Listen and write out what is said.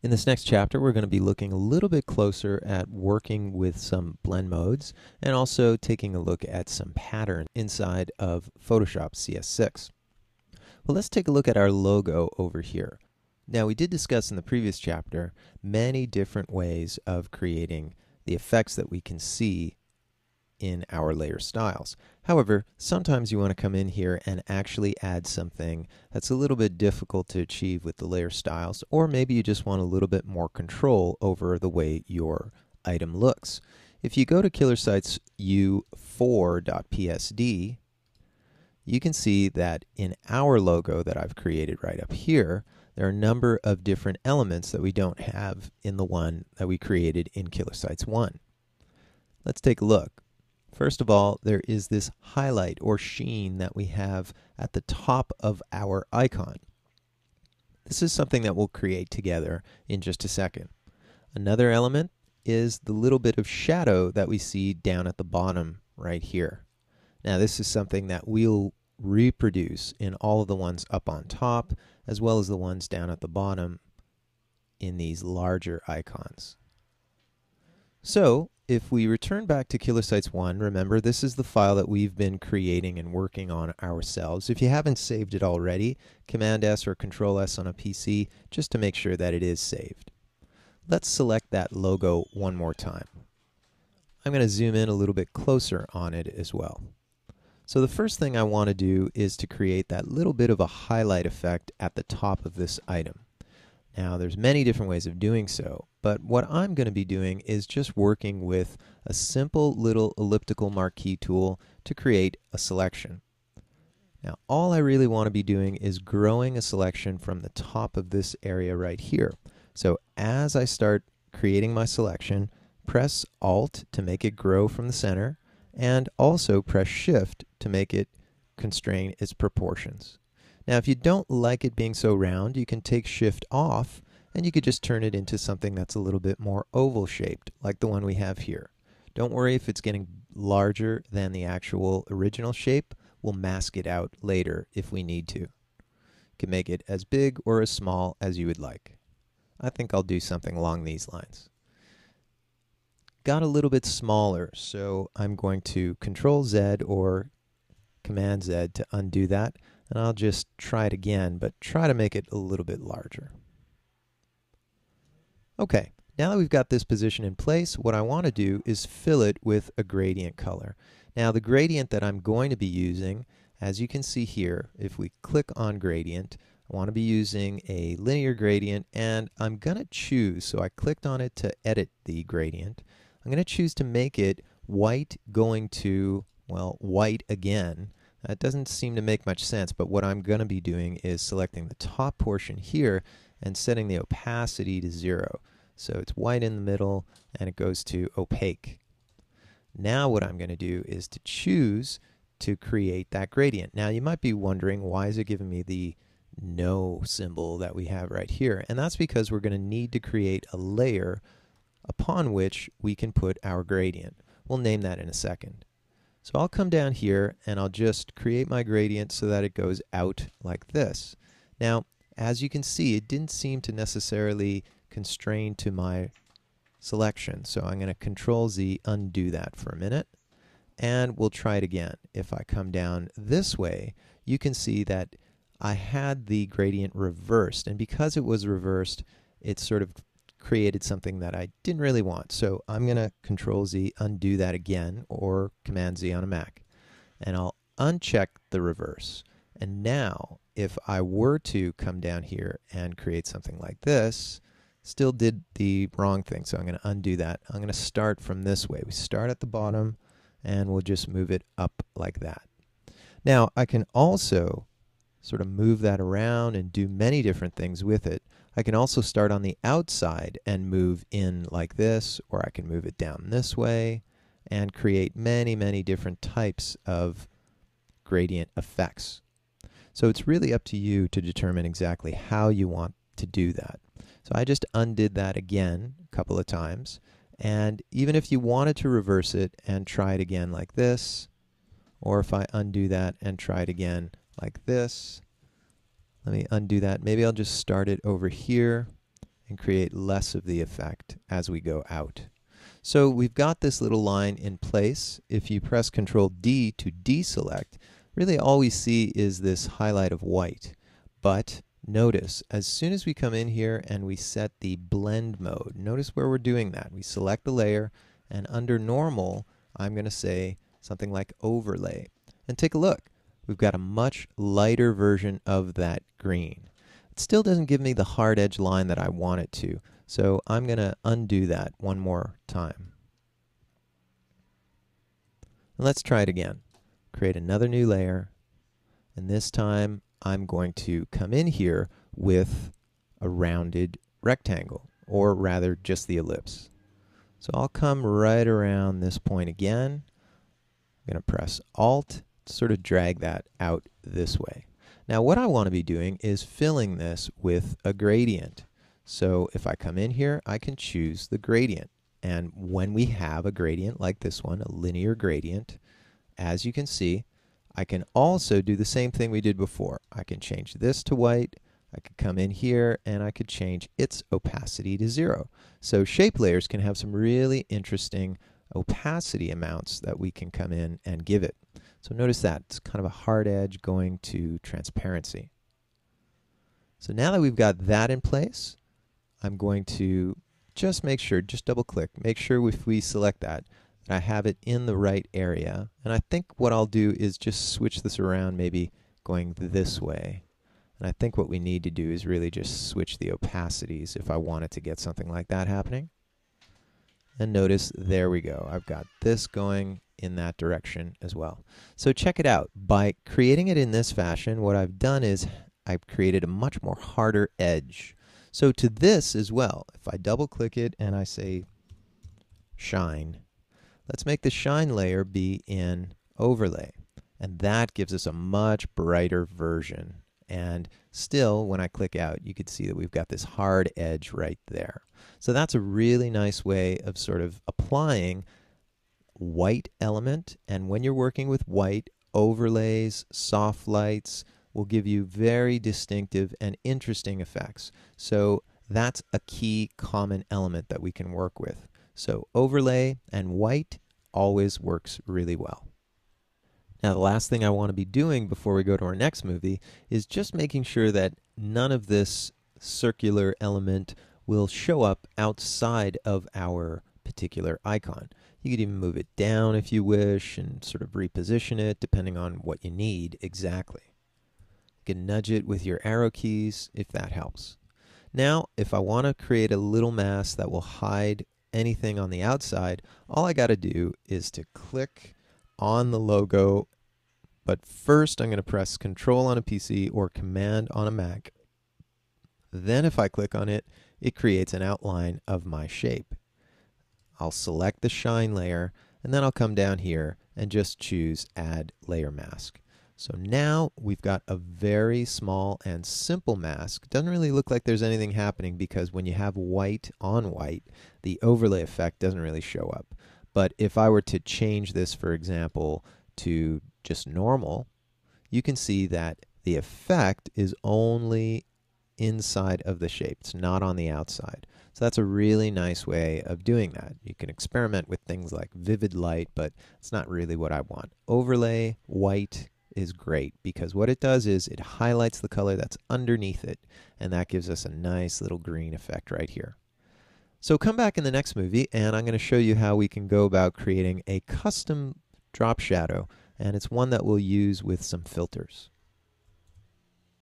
In this next chapter, we're going to be looking a little bit closer at working with some blend modes and also taking a look at some patterns inside of Photoshop CS6. Well, let's take a look at our logo over here. Now, we did discuss in the previous chapter many different ways of creating the effects that we can see in our layer styles. However, sometimes you want to come in here and actually add something that's a little bit difficult to achieve with the layer styles, or maybe you just want a little bit more control over the way your item looks. If you go to Killer Sites u4.psd, you can see that in our logo that I've created right up here, there are a number of different elements that we don't have in the one that we created in Killer Sites 1. Let's take a look. First of all, there is this highlight or sheen that we have at the top of our icon. This is something that we'll create together in just a second. Another element is the little bit of shadow that we see down at the bottom right here. Now this is something that we'll reproduce in all of the ones up on top as well as the ones down at the bottom in these larger icons. So if we return back to Killer Sites 1, remember this is the file that we've been creating and working on ourselves. If you haven't saved it already, Command S or Control S on a PC just to make sure that it is saved. Let's select that logo one more time. I'm going to zoom in a little bit closer on it as well. So the first thing I want to do is to create that little bit of a highlight effect at the top of this item. Now, there's many different ways of doing so, but what I'm going to be doing is just working with a simple little elliptical marquee tool to create a selection. Now, all I really want to be doing is growing a selection from the top of this area right here. So as I start creating my selection, press Alt to make it grow from the center, and also press Shift to make it constrain its proportions. Now, if you don't like it being so round, you can take shift off and you could just turn it into something that's a little bit more oval shaped, like the one we have here. Don't worry if it's getting larger than the actual original shape. We'll mask it out later if we need to. You can make it as big or as small as you would like. I think I'll do something along these lines. Got a little bit smaller, so I'm going to Control Z or Command Z to undo that. And I'll just try it again, but try to make it a little bit larger. Okay, now that we've got this position in place, what I want to do is fill it with a gradient color. Now the gradient that I'm going to be using, as you can see here, if we click on gradient, I want to be using a linear gradient and I'm going to choose, so I clicked on it to edit the gradient, I'm going to choose to make it white going to, well, white again, that doesn't seem to make much sense, but what I'm going to be doing is selecting the top portion here and setting the opacity to zero. So it's white in the middle and it goes to opaque. Now what I'm going to do is to choose to create that gradient. Now you might be wondering why is it giving me the no symbol that we have right here and that's because we're going to need to create a layer upon which we can put our gradient. We'll name that in a second. So I'll come down here and I'll just create my gradient so that it goes out like this. Now, as you can see, it didn't seem to necessarily constrain to my selection. So I'm going to Control Z, undo that for a minute, and we'll try it again. If I come down this way, you can see that I had the gradient reversed, and because it was reversed, it sort of created something that I didn't really want. So I'm going to Control Z, undo that again, or Command Z on a Mac. And I'll uncheck the reverse. And now, if I were to come down here and create something like this, still did the wrong thing. So I'm going to undo that. I'm going to start from this way. We start at the bottom, and we'll just move it up like that. Now, I can also sort of move that around and do many different things with it. I can also start on the outside and move in like this, or I can move it down this way and create many, many different types of gradient effects. So it's really up to you to determine exactly how you want to do that. So I just undid that again a couple of times. And even if you wanted to reverse it and try it again like this, or if I undo that and try it again like this, let me undo that. Maybe I'll just start it over here and create less of the effect as we go out. So we've got this little line in place. If you press Control D to deselect, really all we see is this highlight of white. But notice, as soon as we come in here and we set the blend mode, notice where we're doing that. We select the layer, and under normal, I'm going to say something like overlay. And take a look. We've got a much lighter version of that green. It still doesn't give me the hard edge line that I want it to. So I'm going to undo that one more time. Let's try it again. Create another new layer. And this time I'm going to come in here with a rounded rectangle, or rather just the ellipse. So I'll come right around this point again. I'm going to press Alt, sort of drag that out this way. Now what I want to be doing is filling this with a gradient. So if I come in here, I can choose the gradient. And when we have a gradient like this one, a linear gradient, as you can see, I can also do the same thing we did before. I can change this to white, I could come in here and I could change its opacity to zero. So shape layers can have some really interesting opacity amounts that we can come in and give it. So notice that, it's kind of a hard edge going to transparency. So now that we've got that in place, I'm going to just make sure, just double click, make sure if we select that, that I have it in the right area. And I think what I'll do is just switch this around, maybe going this way. And I think what we need to do is really just switch the opacities if I wanted to get something like that happening. And notice, there we go. I've got this going in that direction as well. So check it out. By creating it in this fashion, what I've done is I've created a much more harder edge. So to this as well, if I double click it and I say shine, let's make the shine layer be in overlay. And that gives us a much brighter version. And still, when I click out, you can see that we've got this hard edge right there. So that's a really nice way of sort of applying white element. And when you're working with white, overlays, soft lights, will give you very distinctive and interesting effects. So that's a key common element that we can work with. So overlay and white always works really well. Now the last thing I want to be doing before we go to our next movie is just making sure that none of this circular element will show up outside of our particular icon. You could even move it down if you wish and sort of reposition it depending on what you need exactly You can nudge it with your arrow keys if that helps. Now, if I want to create a little mask that will hide anything on the outside, all I got to do is to click on the logo. But first, I'm going to press Control on a PC or Command on a Mac. Then, if I click on it, it creates an outline of my shape. I'll select the shine layer, and then I'll come down here and just choose Add Layer Mask. So now we've got a very small and simple mask. Doesn't really look like there's anything happening because when you have white on white, the overlay effect doesn't really show up. But if I were to change this, for example, to just normal, you can see that the effect is only inside of the shape. It's not on the outside. So that's a really nice way of doing that. You can experiment with things like vivid light, but it's not really what I want. Overlay, white, is great because what it does is it highlights the color that's underneath it and that gives us a nice little green effect right here. So come back in the next movie and I'm going to show you how we can go about creating a custom drop shadow and it's one that we'll use with some filters.